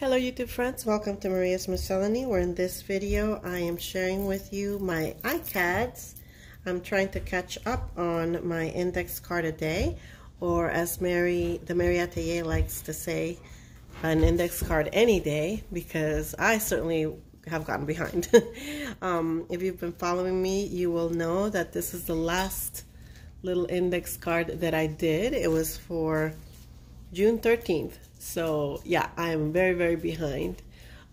Hello YouTube friends, welcome to Maria's Miscellany where in this video I am sharing with you my iCads. I'm trying to catch up on my index card a day or as Mary, the Mary Atelier likes to say, an index card any day because I certainly have gotten behind. um, if you've been following me, you will know that this is the last little index card that I did. It was for June 13th. So yeah, I am very, very behind.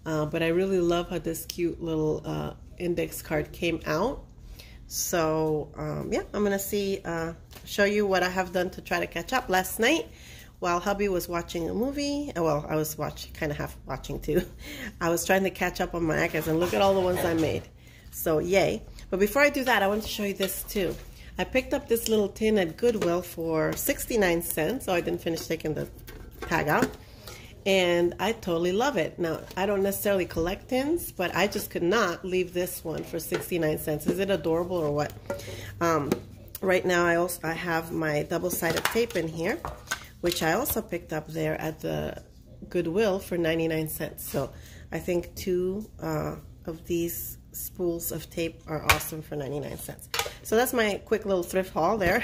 Uh, but I really love how this cute little uh, index card came out. So um, yeah, I'm gonna see, uh, show you what I have done to try to catch up. Last night, while hubby was watching a movie, uh, well, I was watching, kind of half watching too. I was trying to catch up on my iCads and look at all the ones I made. So yay. But before I do that, I want to show you this too. I picked up this little tin at Goodwill for 69 cents. So I didn't finish taking the tag out. And I totally love it. Now, I don't necessarily collect tins, but I just could not leave this one for 69 cents. Is it adorable or what? Um, right now, I also I have my double-sided tape in here, which I also picked up there at the Goodwill for 99 cents. So I think two uh, of these spools of tape are awesome for 99 cents. So that's my quick little thrift haul there.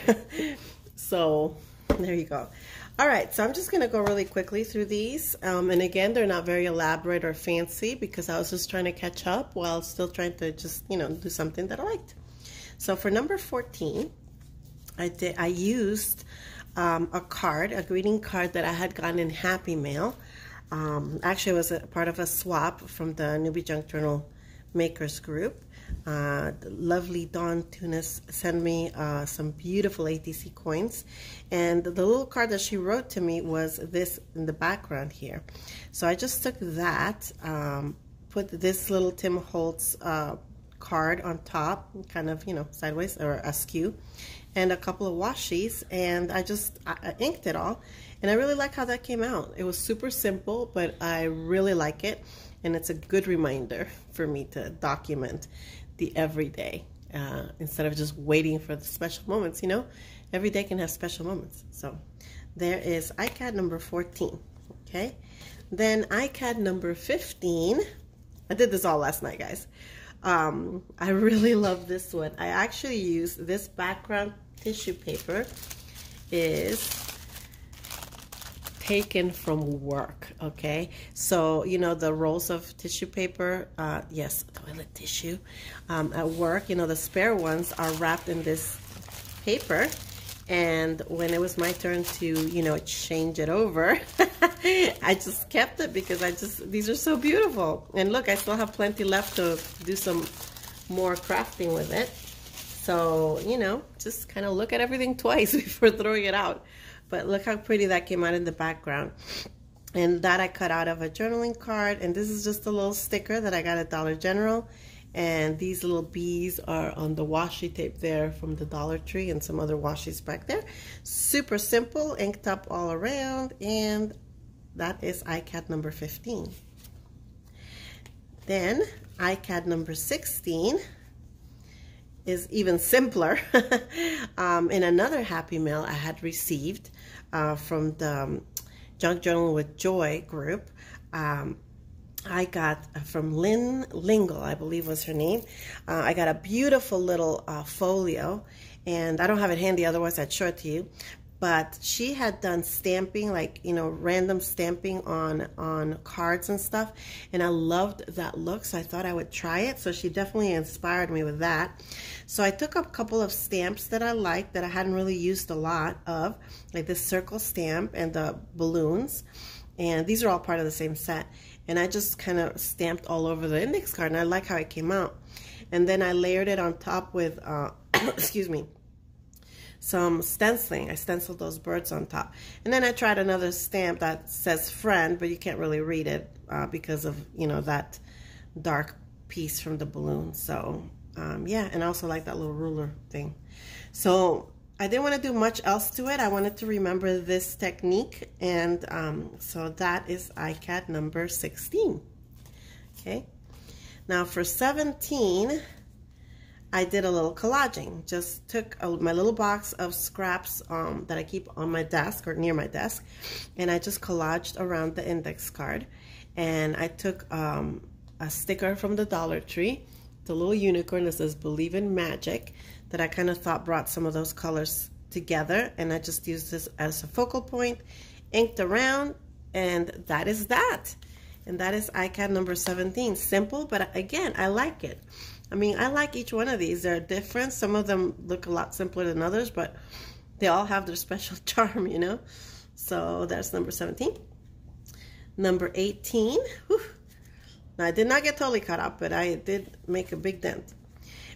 so there you go. All right, so I'm just going to go really quickly through these. Um, and again, they're not very elaborate or fancy because I was just trying to catch up while still trying to just, you know, do something that I liked. So for number 14, I did I used um, a card, a greeting card that I had gotten in Happy Mail. Um, actually, it was a part of a swap from the Newbie Junk Journal Makers Group. Uh, lovely Dawn Tunis sent me uh, some beautiful ATC coins. And the little card that she wrote to me was this in the background here. So I just took that, um, put this little Tim Holtz uh, card on top, kind of, you know, sideways or askew, and a couple of washies. And I just I, I inked it all. And I really like how that came out. It was super simple, but I really like it. And it's a good reminder for me to document the everyday uh, instead of just waiting for the special moments, you know? Every day can have special moments. So there is iCad number 14, okay? Then iCad number 15, I did this all last night, guys. Um, I really love this one. I actually use this background tissue paper is taken from work okay? So you know the rolls of tissue paper uh, yes toilet tissue um, at work you know the spare ones are wrapped in this paper and when it was my turn to you know change it over I just kept it because I just these are so beautiful. And look I still have plenty left to do some more crafting with it. So you know just kind of look at everything twice before throwing it out but look how pretty that came out in the background. And that I cut out of a journaling card. And this is just a little sticker that I got at Dollar General. And these little bees are on the washi tape there from the Dollar Tree and some other washies back there. Super simple, inked up all around. And that is iCad number 15. Then iCad number 16 is even simpler. um, in another Happy Mail I had received uh, from the um, Junk Journal with Joy group, um, I got uh, from Lynn Lingle, I believe was her name. Uh, I got a beautiful little uh, folio, and I don't have it handy, otherwise I'd show it to you but she had done stamping like you know random stamping on on cards and stuff and I loved that look so I thought I would try it so she definitely inspired me with that. So I took a couple of stamps that I liked that I hadn't really used a lot of like this circle stamp and the balloons and these are all part of the same set and I just kind of stamped all over the index card and I like how it came out. And then I layered it on top with uh, excuse me some stenciling. I stenciled those birds on top. And then I tried another stamp that says friend, but you can't really read it uh, because of, you know, that dark piece from the balloon. So, um, yeah, and I also like that little ruler thing. So I didn't want to do much else to it. I wanted to remember this technique. And um, so that is iCad number 16. Okay. Now for 17, I did a little collaging. Just took a, my little box of scraps um, that I keep on my desk or near my desk, and I just collaged around the index card. and I took um, a sticker from the Dollar Tree, the little unicorn that says believe in magic that I kind of thought brought some of those colors together and I just used this as a focal point, inked around, and that is that. And that is iCAD number 17. Simple, but again, I like it. I mean, I like each one of these. They're different. Some of them look a lot simpler than others, but they all have their special charm, you know? So that's number 17. Number 18. Whew. Now, I did not get totally cut up, but I did make a big dent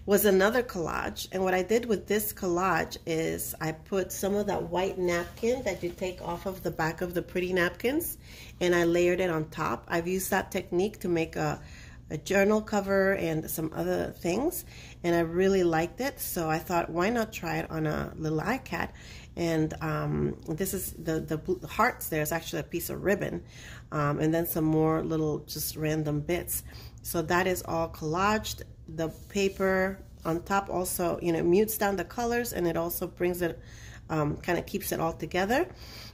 was another collage. And what I did with this collage is I put some of that white napkin that you take off of the back of the pretty napkins and I layered it on top. I've used that technique to make a, a journal cover and some other things and I really liked it so I thought why not try it on a little iCAD and um, this is the the hearts there is actually a piece of ribbon um, and then some more little just random bits so that is all collaged the paper on top also, you know, mutes down the colors and it also brings it, um, kind of keeps it all together.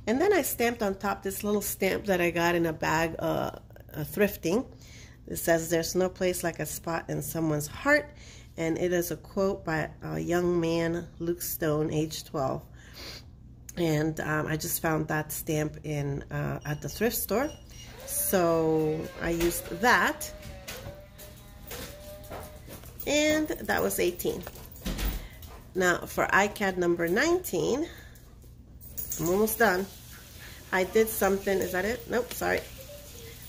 And then I stamped on top this little stamp that I got in a bag uh, thrifting. It says, there's no place like a spot in someone's heart. And it is a quote by a young man, Luke Stone, age 12. And um, I just found that stamp in uh, at the thrift store. So I used that and that was 18. Now for iCAD number 19, I'm almost done. I did something, is that it? Nope, sorry.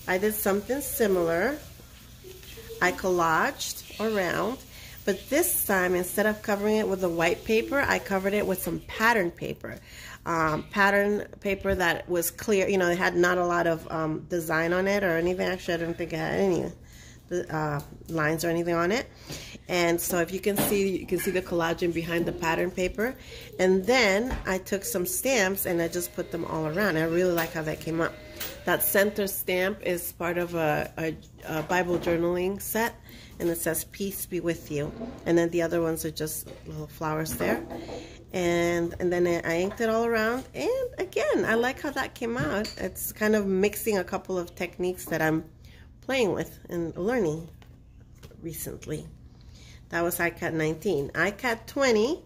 I did something similar. I collaged around, but this time instead of covering it with a white paper, I covered it with some pattern paper. Um, pattern paper that was clear, you know, it had not a lot of um, design on it or anything. Actually, I didn't think it had any uh, lines or anything on it. And so if you can see, you can see the collaging behind the pattern paper. And then I took some stamps and I just put them all around. I really like how that came up. That center stamp is part of a, a, a Bible journaling set. And it says, peace be with you. And then the other ones are just little flowers there. And, and then I inked it all around. And again, I like how that came out. It's kind of mixing a couple of techniques that I'm playing with and learning recently. That was iCAD 19. iCAD 20,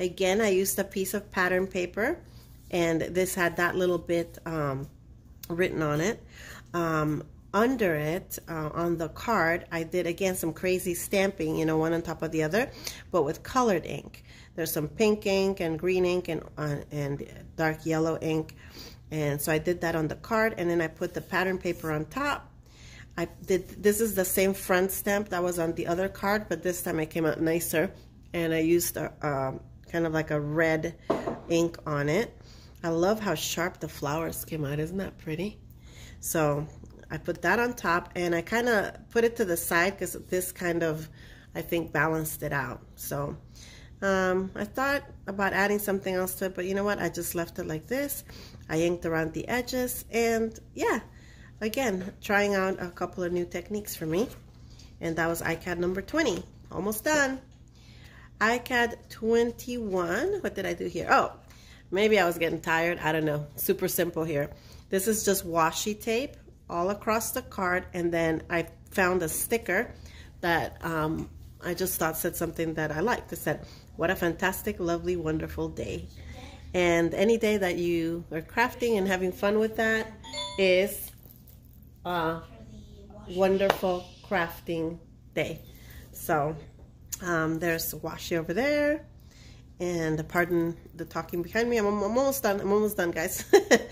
again, I used a piece of pattern paper and this had that little bit um, written on it. Um, under it, uh, on the card, I did again some crazy stamping, you know, one on top of the other, but with colored ink. There's some pink ink and green ink and, uh, and dark yellow ink. And so I did that on the card and then I put the pattern paper on top I did, this is the same front stamp that was on the other card, but this time it came out nicer. And I used a, um, kind of like a red ink on it. I love how sharp the flowers came out. Isn't that pretty? So I put that on top and I kind of put it to the side because this kind of, I think, balanced it out. So um, I thought about adding something else to it, but you know what? I just left it like this. I inked around the edges and yeah, again, trying out a couple of new techniques for me. And that was iCAD number 20. Almost done. iCAD 21. What did I do here? Oh, maybe I was getting tired. I don't know. Super simple here. This is just washi tape all across the card. And then I found a sticker that um, I just thought said something that I liked. It said, what a fantastic, lovely, wonderful day. And any day that you are crafting and having fun with that is uh, wonderful crafting day. So um, there's washi over there. And pardon the talking behind me. I'm, I'm almost done. I'm almost done, guys.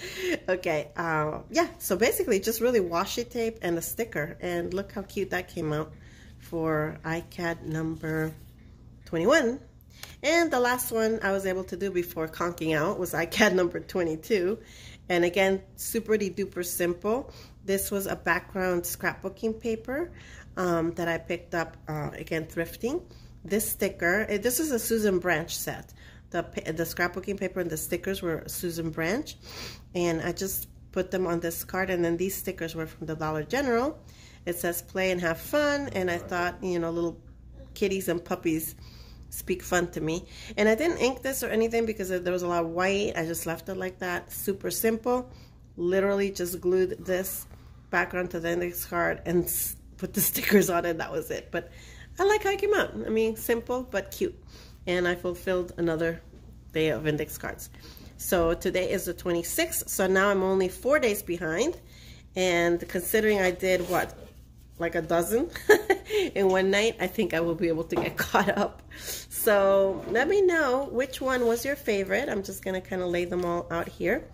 okay. Uh, yeah. So basically, just really washi tape and a sticker. And look how cute that came out for iCAD number 21. And the last one I was able to do before conking out was iCAD number 22. And again, super duper simple. This was a background scrapbooking paper um, that I picked up, uh, again, thrifting. This sticker, eh, this is a Susan Branch set. The, the scrapbooking paper and the stickers were Susan Branch. And I just put them on this card. And then these stickers were from the Dollar General. It says play and have fun. And I thought, you know, little kitties and puppies speak fun to me. And I didn't ink this or anything because there was a lot of white. I just left it like that. Super simple. Literally just glued this background to the index card and put the stickers on it. That was it. But I like how it came out. I mean, simple but cute. And I fulfilled another day of index cards. So today is the 26th. So now I'm only four days behind. And considering I did what, like a dozen in one night, I think I will be able to get caught up. So let me know which one was your favorite. I'm just going to kind of lay them all out here.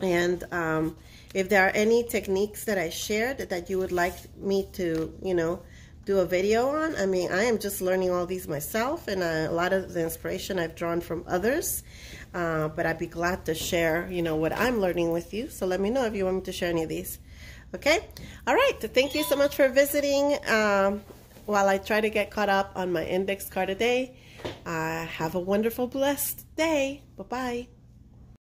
And um, if there are any techniques that I shared that you would like me to, you know, do a video on, I mean, I am just learning all these myself and uh, a lot of the inspiration I've drawn from others. Uh, but I'd be glad to share, you know, what I'm learning with you. So let me know if you want me to share any of these. Okay? All right. Thank you so much for visiting. Um, while I try to get caught up on my index card today, day, uh, have a wonderful, blessed day. Bye-bye.